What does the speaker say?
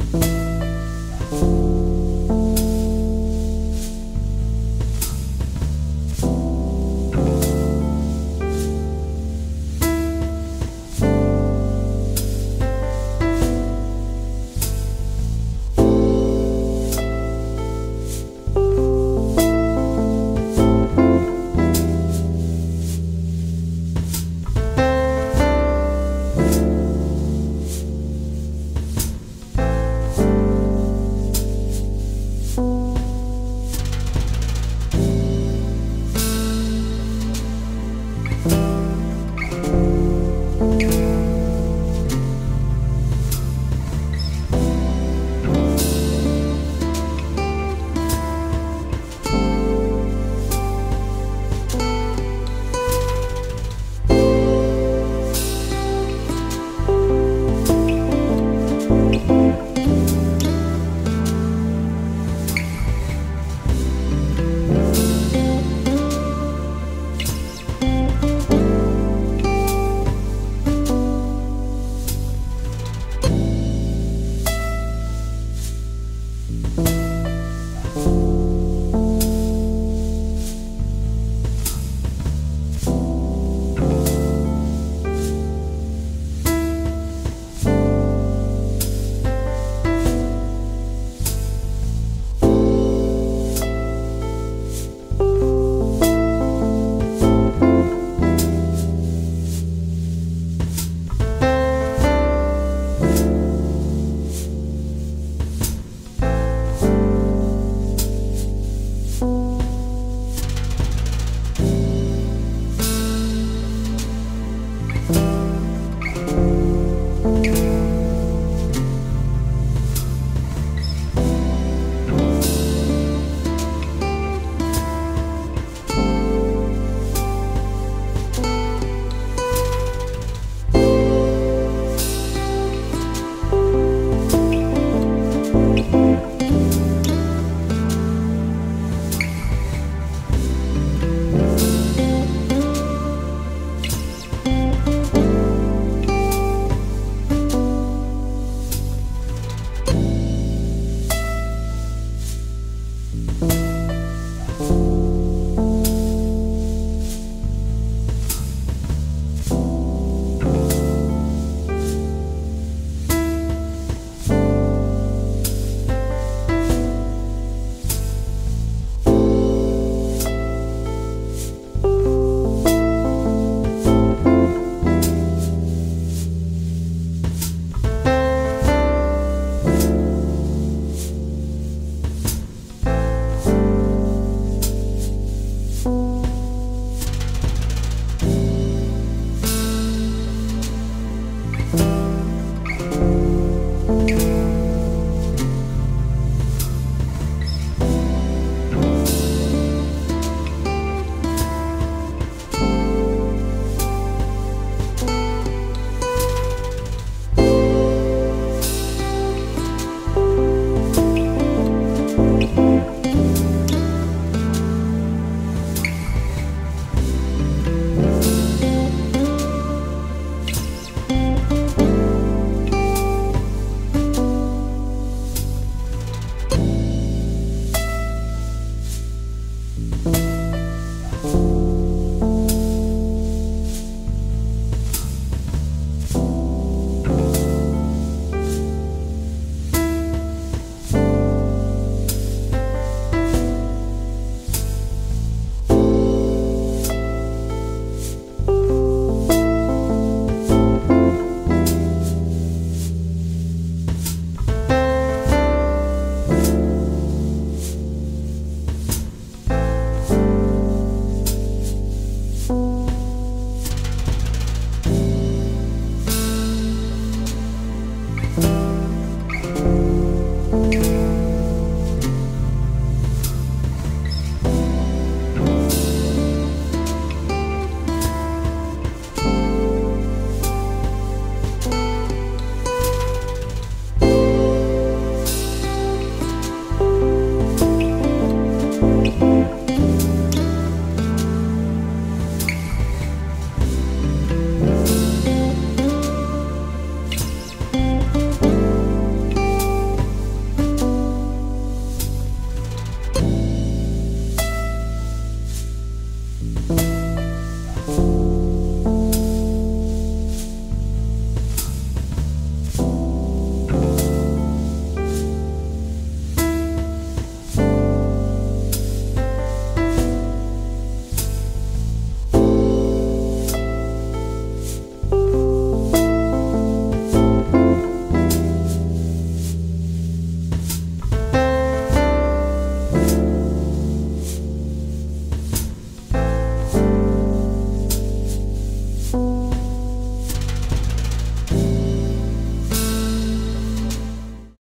Bye.